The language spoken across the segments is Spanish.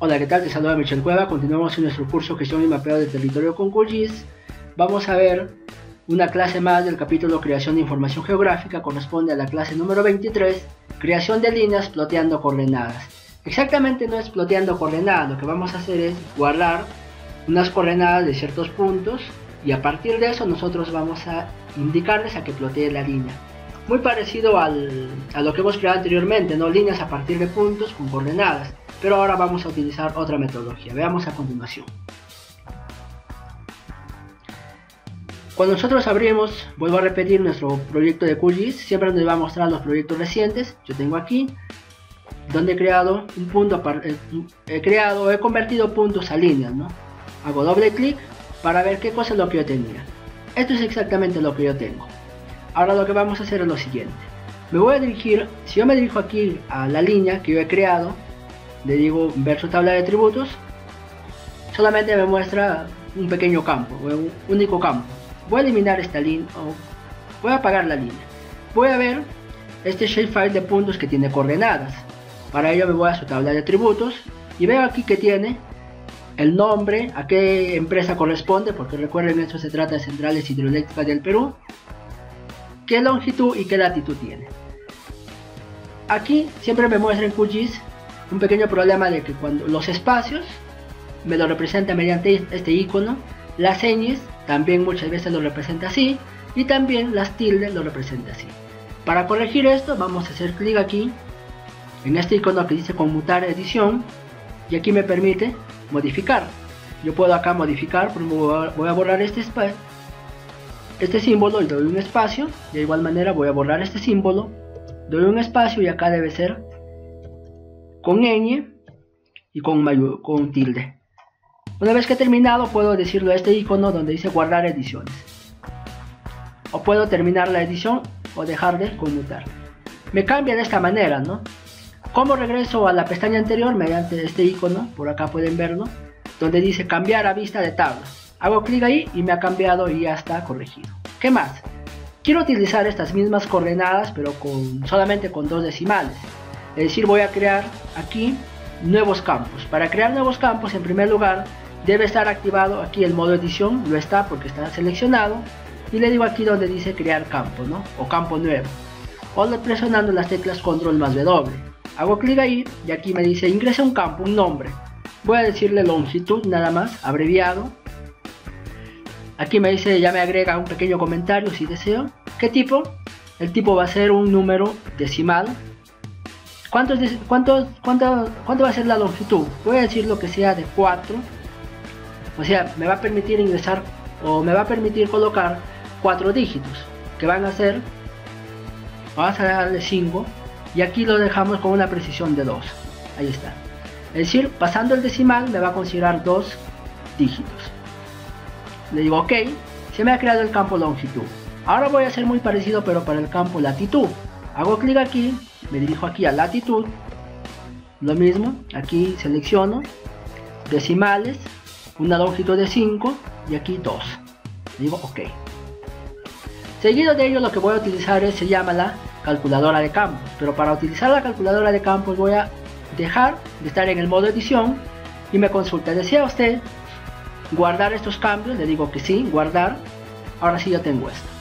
Hola, ¿qué tal? Te saluda Michelle Cueva. Continuamos en nuestro curso Gestión y Mapeo de Territorio con QGIS. Vamos a ver una clase más del capítulo Creación de Información Geográfica. Corresponde a la clase número 23, Creación de líneas ploteando coordenadas. Exactamente no es ploteando coordenadas, lo que vamos a hacer es guardar unas coordenadas de ciertos puntos y a partir de eso nosotros vamos a indicarles a que plotee la línea muy parecido a lo que hemos creado anteriormente, ¿no? líneas a partir de puntos con coordenadas, pero ahora vamos a utilizar otra metodología. Veamos a continuación. Cuando nosotros abrimos, vuelvo a repetir nuestro proyecto de QGIS, siempre nos va a mostrar los proyectos recientes. Yo tengo aquí, donde he creado un punto, eh, he creado, he convertido puntos a líneas, ¿no? Hago doble clic para ver qué cosa es lo que yo tenía. Esto es exactamente lo que yo tengo. Ahora lo que vamos a hacer es lo siguiente. Me voy a dirigir, si yo me dirijo aquí a la línea que yo he creado, le digo ver su tabla de atributos, solamente me muestra un pequeño campo, un único campo. Voy a eliminar esta línea, voy a apagar la línea. Voy a ver este shapefile de puntos que tiene coordenadas. Para ello me voy a su tabla de atributos y veo aquí que tiene el nombre, a qué empresa corresponde, porque recuerden esto se trata de centrales hidroeléctricas del Perú, qué longitud y qué latitud tiene. Aquí siempre me muestra en QGIS un pequeño problema de que cuando los espacios me lo representa mediante este icono, las señas también muchas veces lo representa así y también las tildes lo representa así. Para corregir esto vamos a hacer clic aquí en este icono que dice conmutar edición y aquí me permite modificar. Yo puedo acá modificar, voy a borrar este espacio este símbolo y doy un espacio. De igual manera voy a borrar este símbolo. Doy un espacio y acá debe ser con ñ y con, con tilde. Una vez que he terminado puedo decirlo a este icono donde dice guardar ediciones. O puedo terminar la edición o dejar de conmutar. Me cambia de esta manera, ¿no? Como regreso a la pestaña anterior mediante este icono, por acá pueden verlo, donde dice cambiar a vista de tabla. Hago clic ahí y me ha cambiado y ya está corregido. ¿Qué más? Quiero utilizar estas mismas coordenadas pero con, solamente con dos decimales. Es decir, voy a crear aquí nuevos campos. Para crear nuevos campos, en primer lugar, debe estar activado aquí el modo edición. Lo está porque está seleccionado. Y le digo aquí donde dice crear campo, ¿no? O campo nuevo. O presionando las teclas control más W. Hago clic ahí y aquí me dice ingresa un campo, un nombre. Voy a decirle longitud nada más, abreviado. Aquí me dice, ya me agrega un pequeño comentario si deseo. ¿Qué tipo? El tipo va a ser un número decimal. ¿Cuánto, cuánto, cuánto, ¿Cuánto va a ser la longitud? Voy a decir lo que sea de 4. O sea, me va a permitir ingresar o me va a permitir colocar 4 dígitos. Que van a ser, vamos a darle 5. Y aquí lo dejamos con una precisión de 2. Ahí está. Es decir, pasando el decimal me va a considerar 2 dígitos. Le digo ok, se me ha creado el campo longitud. Ahora voy a hacer muy parecido pero para el campo latitud. Hago clic aquí, me dirijo aquí a latitud. Lo mismo, aquí selecciono decimales, una longitud de 5 y aquí 2. Digo ok. Seguido de ello lo que voy a utilizar es, se llama la calculadora de campos. Pero para utilizar la calculadora de campos voy a dejar de estar en el modo edición y me consulta. ¿Desea usted guardar estos cambios, le digo que sí, guardar, ahora sí ya tengo esto.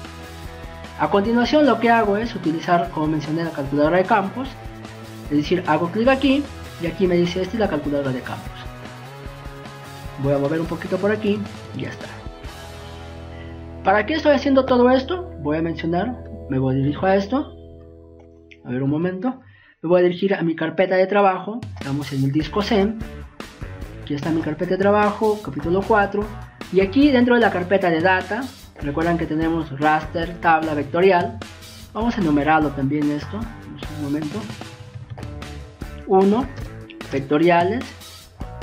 A continuación lo que hago es utilizar, como mencioné, la calculadora de campos, es decir, hago clic aquí y aquí me dice esta es la calculadora de campos. Voy a mover un poquito por aquí y ya está. ¿Para qué estoy haciendo todo esto? Voy a mencionar, me voy a dirigir a esto. A ver un momento. Me voy a dirigir a mi carpeta de trabajo. Estamos en el disco SEM aquí está mi carpeta de trabajo, capítulo 4, y aquí dentro de la carpeta de data, recuerdan que tenemos raster, tabla vectorial, vamos a enumerarlo también esto, un momento, 1, vectoriales,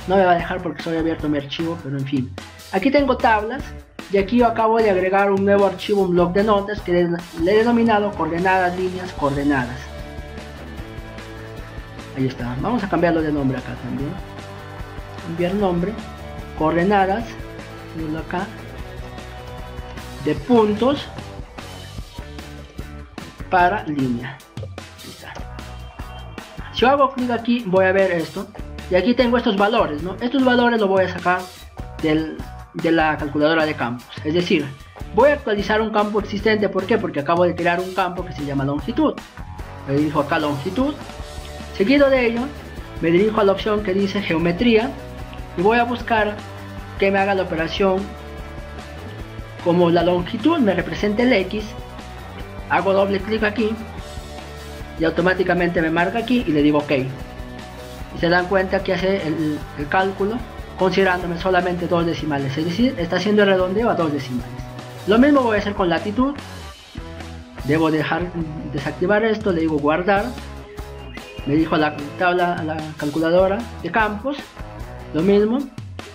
no me va a dejar porque estoy abierto mi archivo, pero en fin, aquí tengo tablas, y aquí yo acabo de agregar un nuevo archivo, un blog de notas que le he denominado coordenadas, líneas, coordenadas. Ahí está, vamos a cambiarlo de nombre acá también. Enviar nombre, coordenadas, acá, de puntos para línea. Si hago clic aquí voy a ver esto. y aquí tengo estos valores, ¿no? Estos valores los voy a sacar de la calculadora de campos. Es decir, voy a actualizar un campo existente. ¿Por qué? Porque acabo de crear un campo que se llama longitud. Me dirijo acá longitud. Seguido de ello, me dirijo a la opción que dice geometría y voy a buscar que me haga la operación como la longitud me representa el X. Hago doble clic aquí y automáticamente me marca aquí y le digo OK. Y se dan cuenta que hace el, cálculo considerándome solamente dos decimales, es decir, está haciendo el redondeo a dos decimales. Lo mismo voy a hacer con latitud. Debo dejar desactivar esto, le digo guardar. Me dijo la tabla, la calculadora de campos. Lo mismo,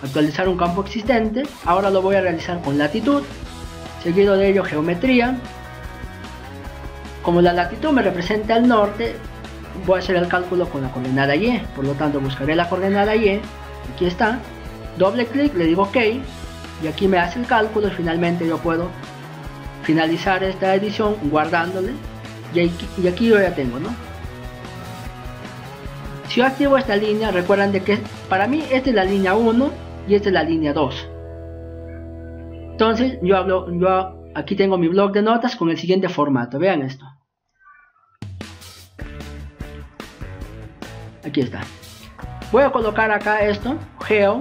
actualizar un campo existente. Ahora lo voy a realizar con latitud. Seguido de ello geometría. Como la latitud me representa el norte, voy a hacer el cálculo con la coordenada Y. Por lo tanto buscaré la coordenada Y. Aquí está. Doble clic, le digo OK. Y aquí me hace el cálculo y finalmente yo puedo finalizar esta edición guardándole. Y aquí, yo ya tengo, ¿no? Si yo activo esta línea, recuerden de que para mí esta es la línea 1 y esta es la línea 2. Entonces yo hablo, yo aquí tengo mi blog de notas con el siguiente formato. Vean esto. Aquí está. Voy a colocar acá esto, geo,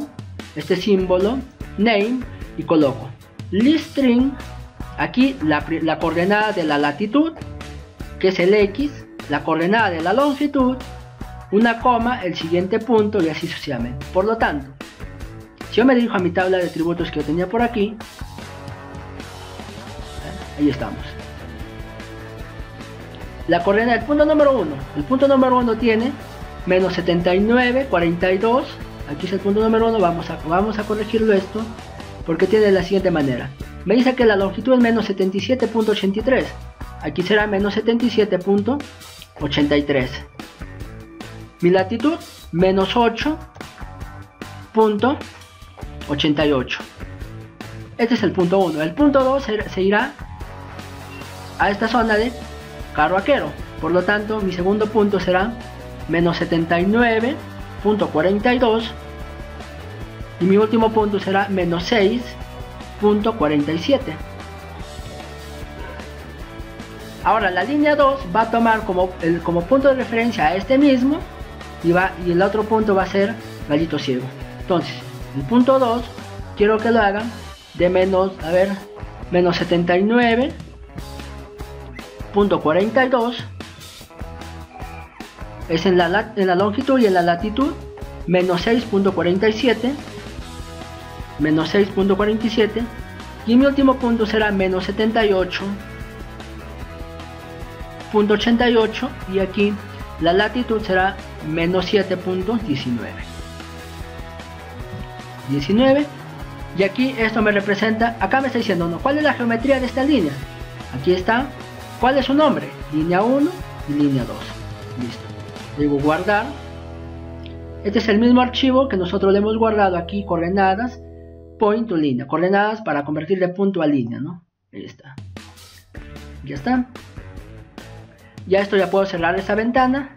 este símbolo, name y coloco list string. Aquí la, la coordenada de la latitud, que es el x, la coordenada de la longitud, una coma, el siguiente punto y así sucesivamente. Por lo tanto, yo me dirijo a mi tabla de atributos que yo tenía por aquí, Ahí estamos. La coordenada del punto número 1. El punto número 1 tiene menos 79, 42. Aquí es el punto número 1. Vamos a, vamos a corregirlo esto. Porque tiene de la siguiente manera. Me dice que la longitud es menos 77.83. Aquí será menos 77.83. Mi latitud menos 8.88. Este es el punto 1. El punto 2 se irá a esta zona de Carvaquero. Por lo tanto, mi segundo punto será menos 79.42 y mi último punto será menos 6.47. Ahora la línea 2 va a tomar como, como punto de referencia a este mismo y, va, y el otro punto va a ser gallito ciego. Entonces, el punto 2 quiero que lo hagan de menos, a ver, menos 79 punto 42 es en la, en la longitud y en la latitud menos 6.47 menos 6.47 y mi último punto será menos 78.88 y aquí la latitud será menos 7.19 19 y aquí esto me representa acá me está diciendo no cuál es la geometría de esta línea aquí está ¿Cuál es su nombre? Línea 1 y línea 2. Listo. Digo guardar. Este es el mismo archivo que nosotros le hemos guardado aquí, coordenadas, point línea. Coordenadas para convertir de punto a línea, ¿no? Ahí está. Ya está. Ya esto ya puedo cerrar esta ventana.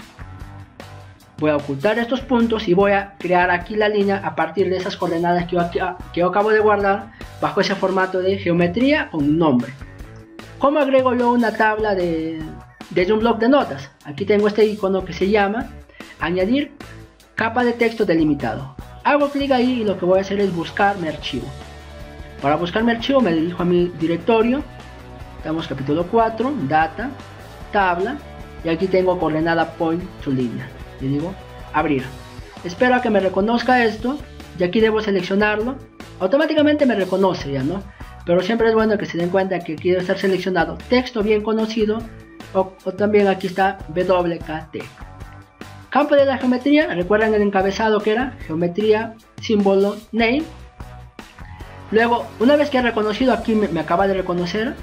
Voy a ocultar estos puntos y voy a crear aquí la línea a partir de esas coordenadas que yo, acabo de guardar bajo ese formato de geometría con un nombre. ¿Cómo agrego yo una tabla de, desde un blog de notas? Aquí tengo este icono que se llama añadir capa de texto delimitado. Hago clic ahí y lo que voy a hacer es buscar mi archivo. Para buscar mi archivo me dirijo a mi directorio. Damos capítulo 4, data, tabla y aquí tengo coordenada point to línea. Y digo abrir. Espero a que me reconozca esto y aquí debo seleccionarlo. Automáticamente me reconoce ya, ¿no? pero siempre es bueno que se den cuenta que quiero estar seleccionado texto bien conocido o, también aquí está WKT. Campo de la geometría, recuerdan el encabezado que era geometría, símbolo, name. Luego, una vez que he reconocido, aquí me, acaba de reconocer,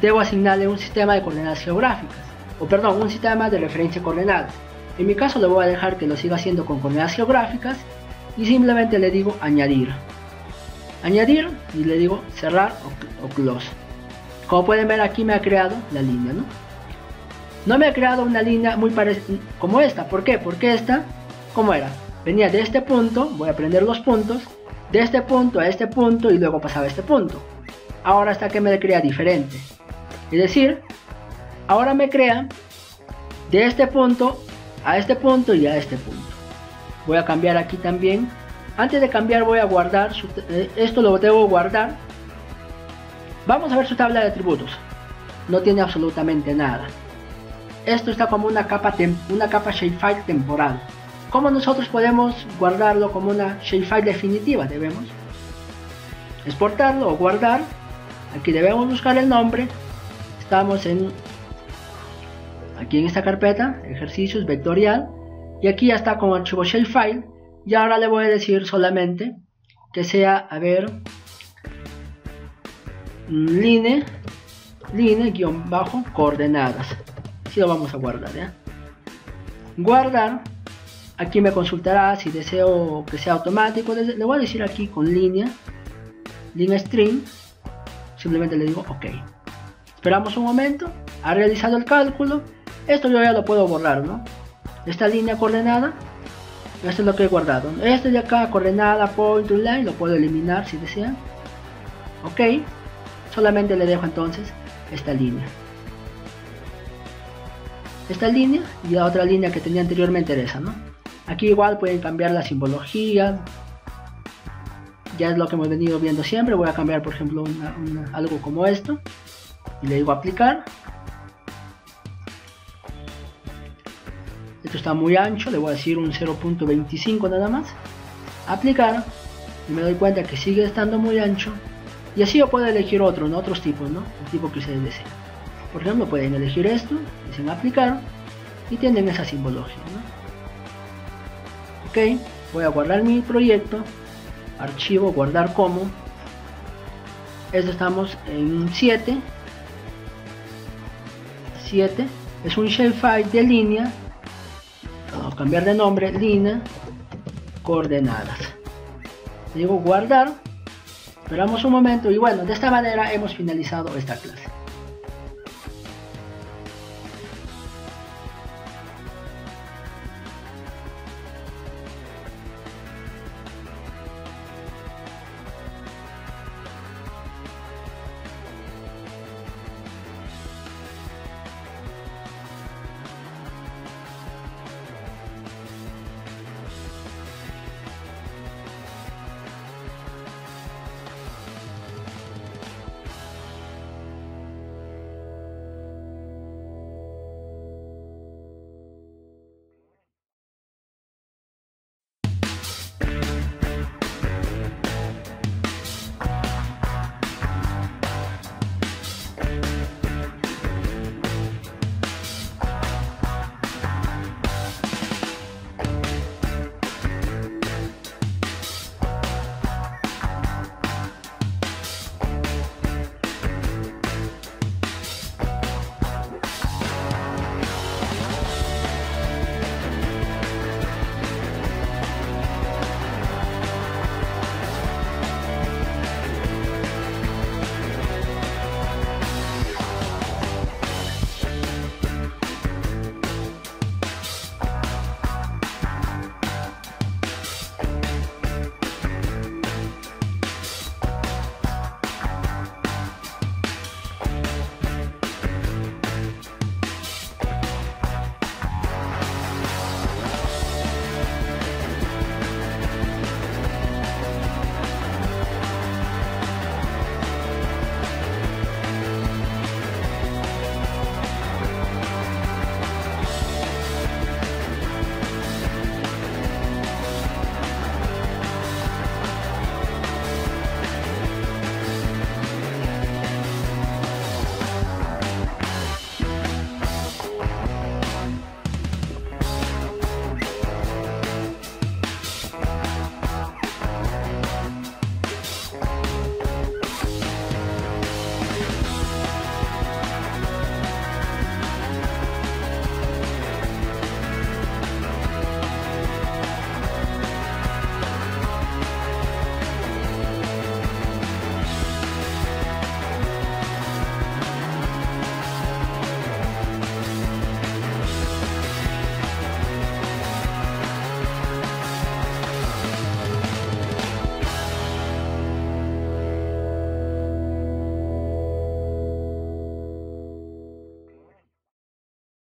debo asignarle un sistema de coordenadas geográficas, o perdón, un sistema de referencia coordenadas. En mi caso lo voy a dejar que lo siga haciendo con coordenadas geográficas y simplemente le digo añadir añadir y le digo cerrar o, close. Como pueden ver aquí me ha creado la línea, ¿no? No me ha creado una línea muy parecida como esta. ¿Por qué? Porque esta, ¿cómo era? venía de este punto, voy a prender los puntos, de este punto a este punto y luego pasaba a este punto. Ahora está que me crea diferente. Es decir, ahora me crea de este punto a este punto y a este punto. Voy a cambiar aquí también. Antes de cambiar voy a guardar, eh, esto lo debo guardar. Vamos a ver su tabla de atributos. No tiene absolutamente nada. Esto está como una capa, una capa shapefile temporal. ¿Cómo nosotros podemos guardarlo como una shapefile definitiva? Debemos exportarlo o guardar. Aquí debemos buscar el nombre. Estamos en aquí en esta carpeta, ejercicios vectorial. Y aquí ya está como archivo shapefile. Y ahora le voy a decir solamente que sea, a ver, line, line guion bajo coordenadas. Así lo vamos a guardar, ¿ya? Guardar Aquí me consultará si deseo que sea automático. Le voy a decir aquí con línea, línea string. Simplemente le digo OK. Esperamos un momento. Ha realizado el cálculo. Esto yo ya lo puedo borrar, ¿no? Esta línea coordenada. Esto es lo que he guardado. Este de acá, coordenada, point to line, lo puedo eliminar si desean. OK. Solamente le dejo entonces esta línea esta línea y la otra línea que tenía anteriormente era esa, ¿no? Aquí igual pueden cambiar la simbología. Ya es lo que hemos venido viendo siempre. Voy a cambiar, por ejemplo, algo como esto. Y le digo aplicar. Esto está muy ancho. Le voy a decir un 0.25 nada más. Aplicar. Y me doy cuenta que sigue estando muy ancho. Y así yo puedo elegir otro, otros tipos, ¿no? El tipo que ustedes deseen. Por ejemplo, pueden elegir esto, dicen aplicar y tienen esa simbología. ¿no? ok voy a guardar mi proyecto archivo guardar como esto estamos en 7 7 es un shapefile de línea cambiar de nombre línea coordenadas. Digo guardar. Esperamos un momento y bueno de esta manera hemos finalizado esta clase